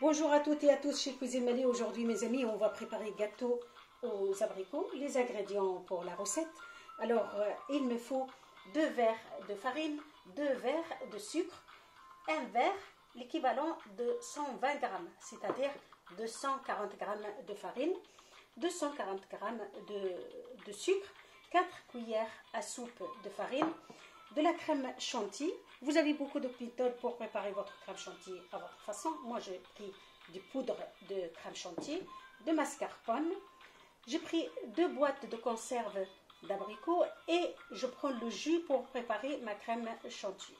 Bonjour à toutes et à tous chez Cuisine Mali. Aujourd'hui, mes amis, on va préparer gâteau aux abricots. Les ingrédients pour la recette. Alors, euh, il me faut deux verres de farine, deux verres de sucre, un verre, l'équivalent de 120 grammes, c'est-à-dire 240 grammes de farine, 240 grammes de, de sucre, 4 cuillères à soupe de farine, de la crème chantilly. Vous avez beaucoup de méthodes pour préparer votre crème chantilly à votre façon. Moi, j'ai pris du poudre de crème chantilly, de mascarpone. J'ai pris deux boîtes de conserve d'abricots et je prends le jus pour préparer ma crème chantilly.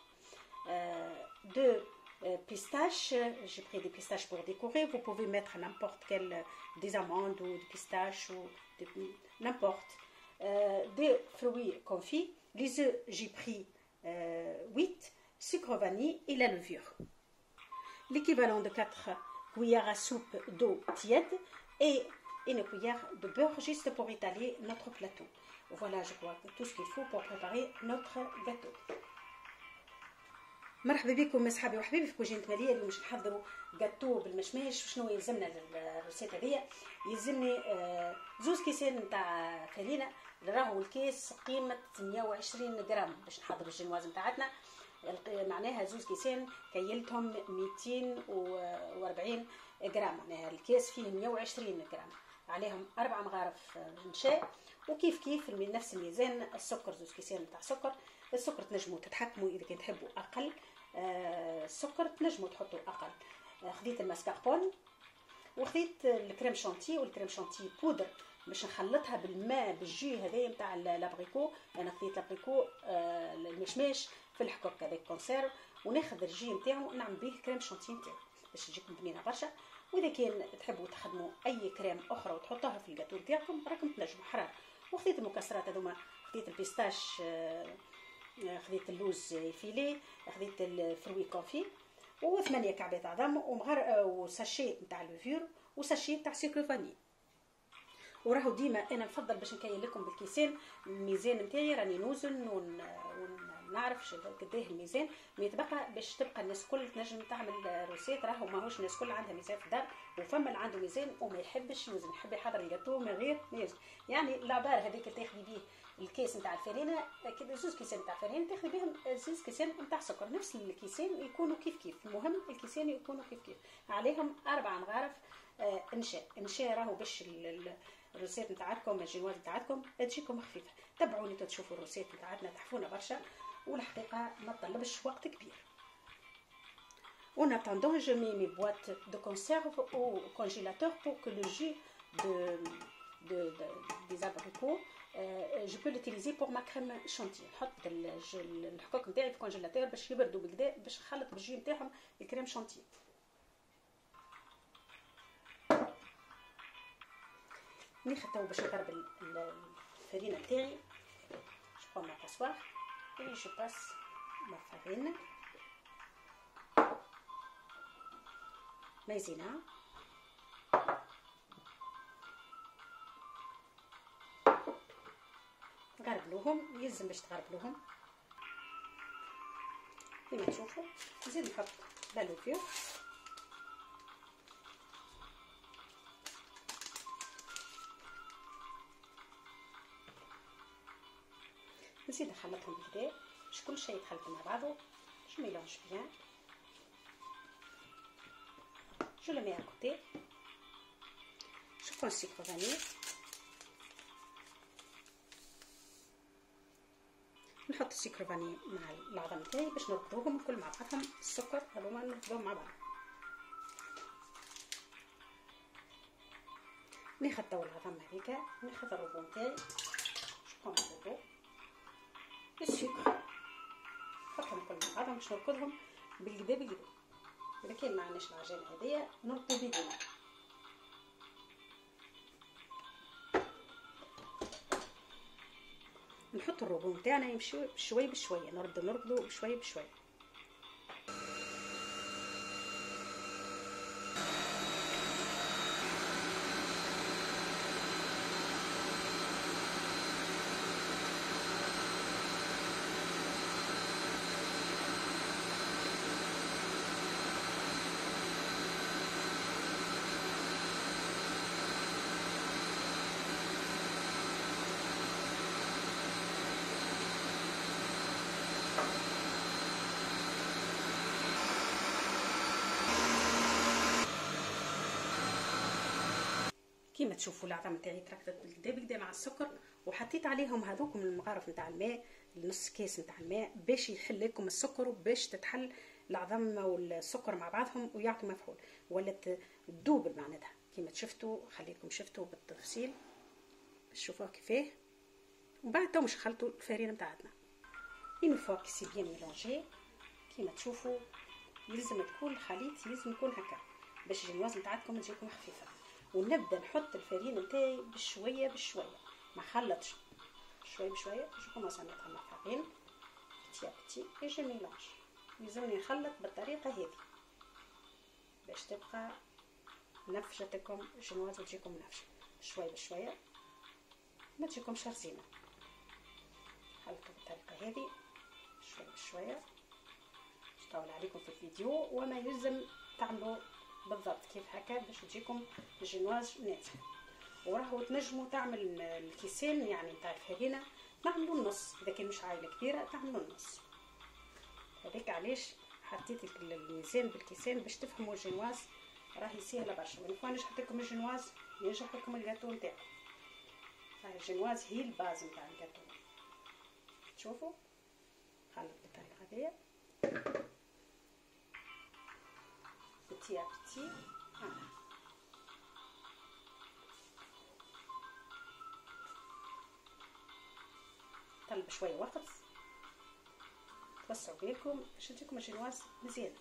Euh, deux euh, pistaches, j'ai pris des pistaches pour décorer. Vous pouvez mettre n'importe quelle, des amandes ou des pistaches ou n'importe. Euh, des fruits confits. Les œufs, j'ai pris 8, euh, sucre vanille et la levure. L'équivalent de 4 cuillères à soupe d'eau tiède et une cuillère de beurre juste pour étaler notre plateau. Voilà, je crois, tout ce qu'il faut pour préparer notre gâteau. مرحبا بكم اصحابي وحبيبي في كوجينة مالية. اليوم باش نحضروا جاتو بالمشماش وشنو يلزمنا الروسيت هذيا؟ يلزمني آه، زوز كيسان نتاع فرينة راهو الكيس قيمة 120 جرام باش نحضروا الجنواز نتاعتنا. معناها زوز كيسان كيلتهم 240 جرام معناها الكيس فيه 120 جرام عليهم أربع مغارف نشاء وكيف كيف؟ نفس الميزان السكر زوز كيسان نتاع سكر. السكر تنجموا تتحكموا إذا كان تحبوا أقل. السكر آه، تنجموا تحطوا أقل آه، خديت الماسكاربون وخديت ال crème chantilly وال crème chantilly poudre باش نخلطها بالماء بال jus هذايا نتاع l'abricot أنا خديت l'abricot آه المشماش في الحكوك هذاك conserve وناخذ ال jus نتاعو ونعمل به crème chantilly نتاعو باش تجيكم بنينه برشا. وإذا كان تحبوا تخدموا أي كريم أخرى وتحطوها في الجاتو نتاعكم راكم تنجموا أحرار. وخديت المكسرات هذوما خديت ال pistache آه خديت اللوز effilé خديت ال fruits confits وثمانية كعبات عظم ومغر و sachet نتاع levure و sachet نتاع سكر فاني. وراهو ديما أنا نفضل باش نكاين لكم بالكيسان الميزان نتاعي راني نوزن ون... ونعرف قداه الميزان mais تبقى باش تبقى الناس الكل تنجم تعمل recette راهو ماهوش الناس الكل عندها ميزان في الدار وفما اللي عنده ميزان وما يحبش يوزن يحب يحضر الجاتو من غير ما يوزن يعني العباره هذيك تاخذي بيه الكيس نتاع الفرينة كده زوز كيسان نتاع فرينه تاخذي بهم زوز كيسان نتاع سكر. نفس الكيسان يكونوا كيف كيف. المهم الكيسان يكونوا كيف كيف. عليهم أربع مغارف آه إنشاء. إنشاء راهو باش الروسيت نتاعتكم الجنواز نتاعتكم تجيكم خفيفة. تبعوني تشوفوا الروسيت نتاعتنا تحفونا برشا. والحقيقة ما تطلبش وقت كبير. En attendant, je mets mes boîtes de conserve au congélateur pour que le jus de, de, de, des abricots Euh, je peux l'utiliser pour ma نحط الحكوك نتاعي في ال congélateur باش يبردوا بكدا باش نخلط بال jus نتاعهم ال crème chantilly ناخذ تو باش نقرب الفرينه نتاعي je prends ma passoire et je passe ma farine maïzena غربلوهم يلزم باش تغربلوهم كيما تشوفوا نزيد نحط بالوفير نزيد نخلطهم بكدا باش كل شيء يتخلط مع بعضه je mélange bien؟ je le mets à côté؟ je نحط السكر فاني مع العظم تاعي باش نربطوهم كل مع بعضهم السكر هذوما نربطوهم مع بعض. ناخذ توا العظم هذيك ناخذ الروبو تاعي. بعضهم باش نركضهم بالقدا إذا كان ما عندناش العجين هذيا نربطو بيدينا نحط الربون تاعنا يمشي بشوي بشويه نرد نربطو بشوي بشوي. كيما تشوفوا العظم تاعي تركبت بالكدا بكدا مع السكر وحطيت عليهم هذوك من المغارف نتاع الماء نص كيس نتاع الماء باش يحل لكم السكر وباش تتحل العظم والسكر مع بعضهم ويعطوا مفعول. ولا تذوب معناتها. كيما شفتوا خليكم شفتوا بالتفصيل. شوفوا كيفاه. ومن بعد تو مش خلطوا الفرينه نتاعتنا. une fois que c'est bien mélangé كيما تشوفوا يلزم تكون الخليط يلزم يكون هكا. باش الجنواز نتاعتكم تجيكم خفيفة. ونبدأ نحط الفرينه نتاعي بشوية بشوية. ما خلطش. شوية بشوية je commence مع farine petit à petit et je mélange يلزمني نخلط بالطريقة هذه. باش تبقى نفشتكم الجنواز وتجيكم نفشه شوية بشوية. ما تجيكمش رزينة. خلطوا بالطريقة هذه. شوية بشوية. طول عليكم في الفيديو. وما يلزم تعملوا بالضبط كيف هكا باش تجيكم الجنواز ناجح وراهو تنجموا تعمل الكيسين يعني نتاع الفرينه تعملوا النص. اذا كان مش عائلة كبيرة تعملوا النص. هذيك علاش حطيت الميزان بالكيسان باش تفهموا الجنواز راهي سهلة برشا. من فوا نجحت لكم الجنواز ينجح لكم الجاتو نتاعو. الجنواز هي الباز نتاع الجاتو تشوفوا خلط بالطريقة هذيا. بتي بتي طلب شوية وقت. توسعوا بالكم باش تجيكم الجنواز مزيان.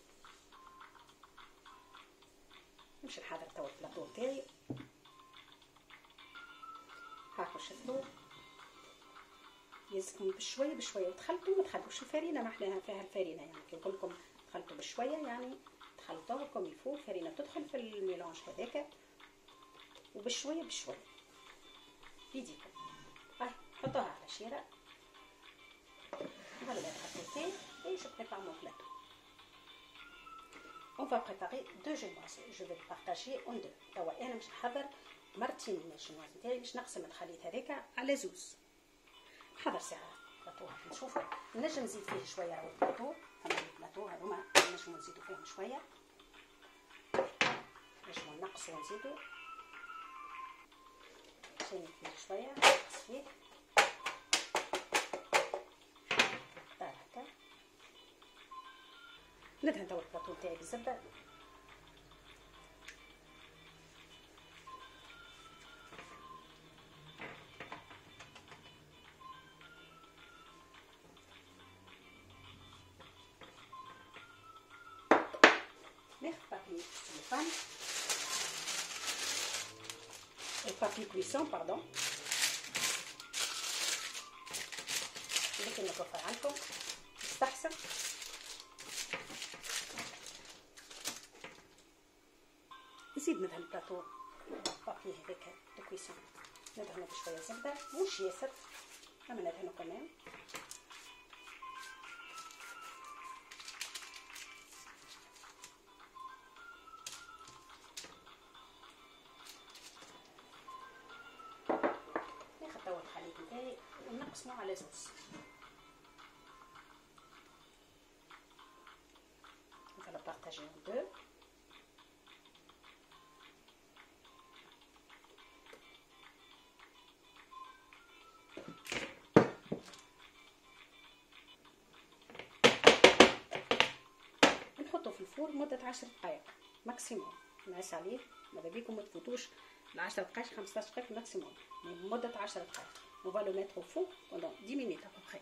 نمشي نحضر توا البلاطو تاعي. هاكو شفتوا يلزمكم بشوية بشوية. وتخلطوا ما تخلطوش الفرينة. ما إحنا فيها الفرينة يعني. كي نقول لكم تخلطوا بشوية يعني. تخلطوها comme il faut الفرينه تدخل في ال mélange هذاك وبشوية بشوية. بيديكم هاي حطوها على شيرة. à côté et je prépare mon plateau. On va préparer deux génoises. Je vais partager en deux. توا أنا باش نحضر مرتين من الجنواز نتاعي باش نقسم الخليط هذاك على زوز. نحضر ساعة. بلاطو نشوفوا نجم نزيد فيه شوية راهو البلاطو هذوما نجمو نزيدو فيهم شوية. نجمو نقصو ونزيدو. ثاني فيه شوية نقص فيه. ندهن توا البلاطو تاعي بالزبده باردون لكن نوفر عنكم يستحسن نزيد ندهن البلاطو بابي هذاك دو كويسون ندهنو بشويه زبده مش ياسر اما ندهنو كمان زوز On va le partager en deux. نحطه في الفور مدة عشر دقائق ماكسيموم نعس عليه ماذا بيكم ما تفوتوش العشر دقائق 15 دقائق ماكسيموم مدة عشر دقائق on va le mettre au four pendant 10 minutes à peu près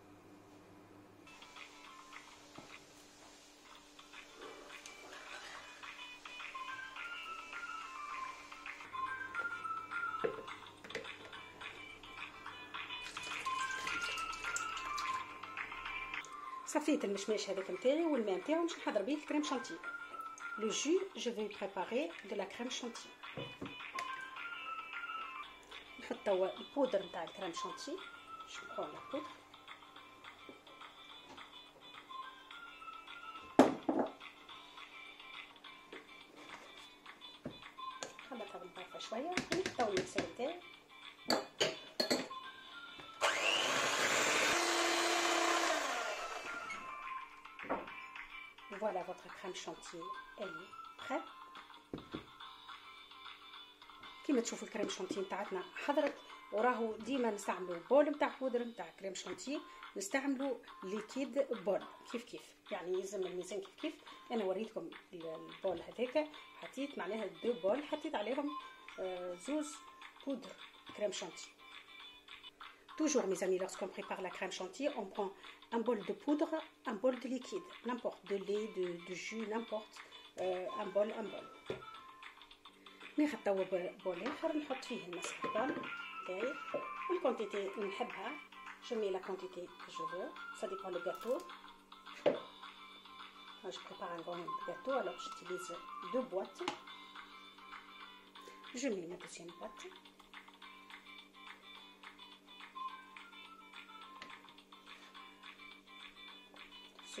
صفيت المشماش هذاك نتاعي والماء نتاعو باش نحضر بيه ال crème chantilly le je je vais préparer de la crème chantilly نحط توا البودر نتاع ال crème chantilly je prends la poudre Crème chantilly, elle est prête. كيما تشوفوا ال crème chantilly نتاعتنا حضرت وراهو ديما نستعملوا bol نتاع بودر نتاع crème chantilly نستعملوا liquide bol. كيف كيف؟ يعني يلزم الميزان كيف كيف؟ أنا وريتكم ال bol هذاك حطيت معناها deux bols حطيت عليهم زوز poudre crème chantilly. Toujours, mes amis, lorsqu'on prépare la crème chantilly, on prend un bol de poudre, un bol de liquide, n'importe, de lait, de, de jus, n'importe, euh, un bol, un bol. ناخذ توا بول اخر نحط فيه المسحوق تاعي الكونتيتي نحبها je mets la quantité que je veux ça dépend le gâteau Moi, je prépare un grand gâteau alors j'utilise deux boîtes je mets ma deuxième boîte Ce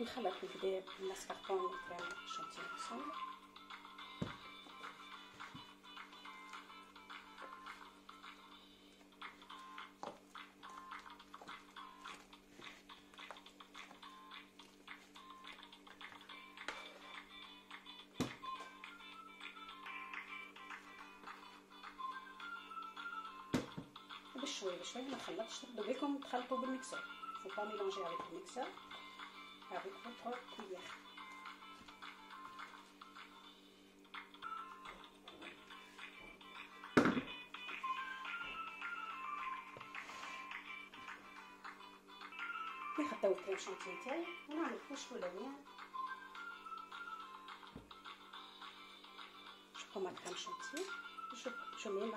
نخلط بالبداية المسكربون والكريم شانتيه ensemble بشوي بشوي ما تخلطش تاخدوا بالكم تخلطوا بالميكسر pas mélanger avec le mixeur avec votre cuillère ناخد توا الكريم شانتيه نتاعي ونعمل كوش اولانيه Je prends ma crème chantilly, je, je mets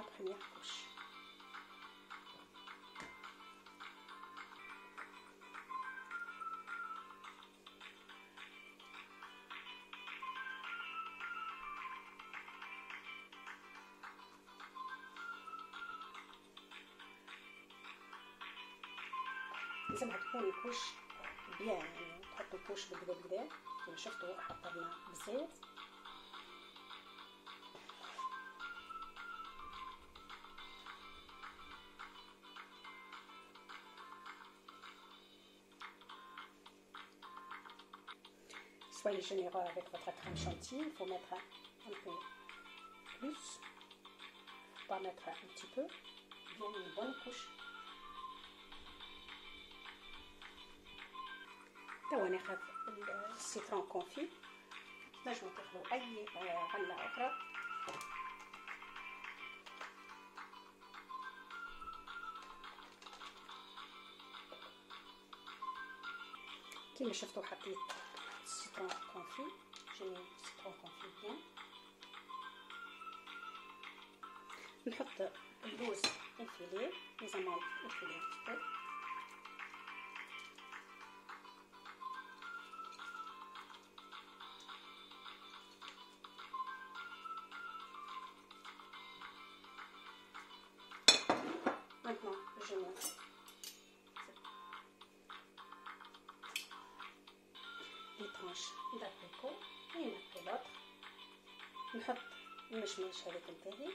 ma première couche. لازمها تكون الكوش بيان يعني تحطوا الكوش بالكدا بالكدا كما شفتوا حطرنا بالزيت Soyez généreux avec votre crème chantilly, il faut mettre un peu plus, pas mettre un petit peu, bien une bonne couche. توا ناخذ ال citron confit. تنجموا تاخذوا أي غله أخرى. كيما شفتوا حطيت ال citron confit. جيني ال citron confit bien. نحط اللوز الفيليه لازم الفيليه mets ميلانج ندبكو ونبكي لوطر نحط المشماش هذيك نتاعي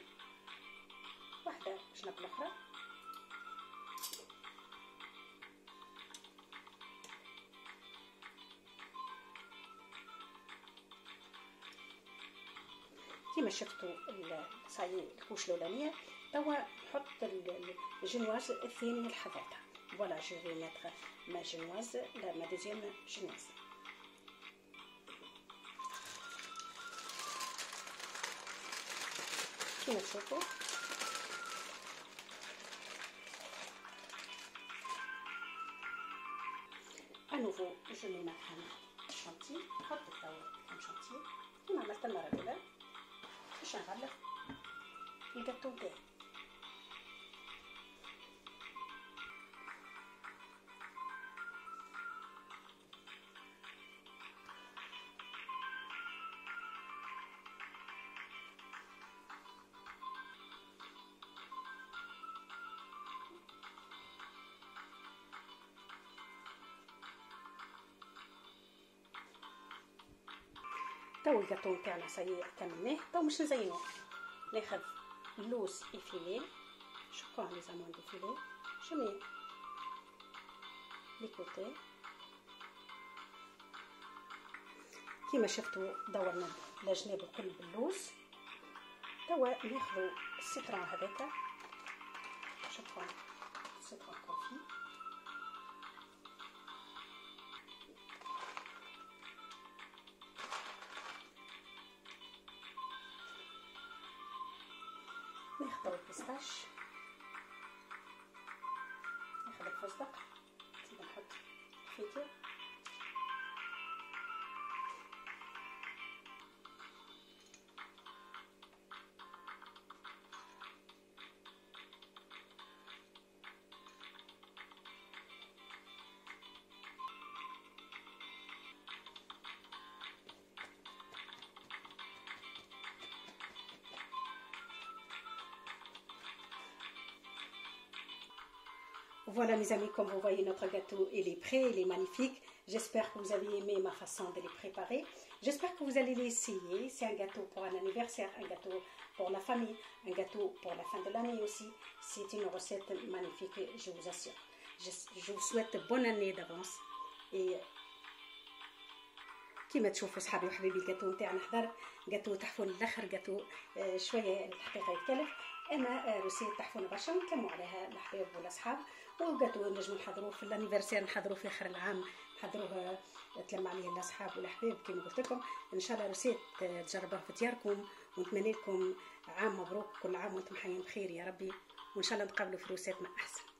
واحدة جنب الأخرى كيما شفتوا صاي الكوش الاولانيه توا نحط الجنواز الثاني الحذاتها فوالا جو في ميتر ma génoise là ma deuxième génoise كيما تشوفوا. à nouveau je mets ma chantilly نحط توا شانتي كيما عملت المره الاولى باش نغلف الجاتو تاعي تو الجاتو تاعنا صاي كملناه تو باش نزينوه ناخذ اللوز افيلي شكون لي زامون افيلي جميع لي كوتي. كيما شفتوا دورنا الجناب الكل باللوز توا ناخذوا السيترون هذاك شكون سيترون نخضر البيستاش. ناخذ الفستق. نحط فيتي Voilà mes amis, comme vous voyez, notre gâteau, il est prêt, il est magnifique. J'espère que vous avez aimé ma façon de les préparer. J'espère que vous allez l'essayer. C'est un gâteau pour un anniversaire, un gâteau pour la famille, un gâteau pour la fin de l'année aussi. C'est une recette magnifique, je vous assure. Je, je vous souhaite bonne année d'avance. Et كيما تشوفوا صحابي وحبيبي الجاتو نتاعنا حضر جاتو تحفون الاخر جاتو شويه الحقيقه يتكلف إما روسية تحفون برشا نتلموا عليها الأحباب والأصحاب. وجاتو نجموا نحضروه في الانيفرسير نحضروه في آخر العام نحضروه تلم عليه الأصحاب والأحباب كما قلت لكم. إن شاء الله روسية تجربوها في دياركم ونتمنى لكم عام مبروك كل عام وأنتم حيين بخير يا ربي. وإن شاء الله نتقابلوا في روسيتنا أحسن.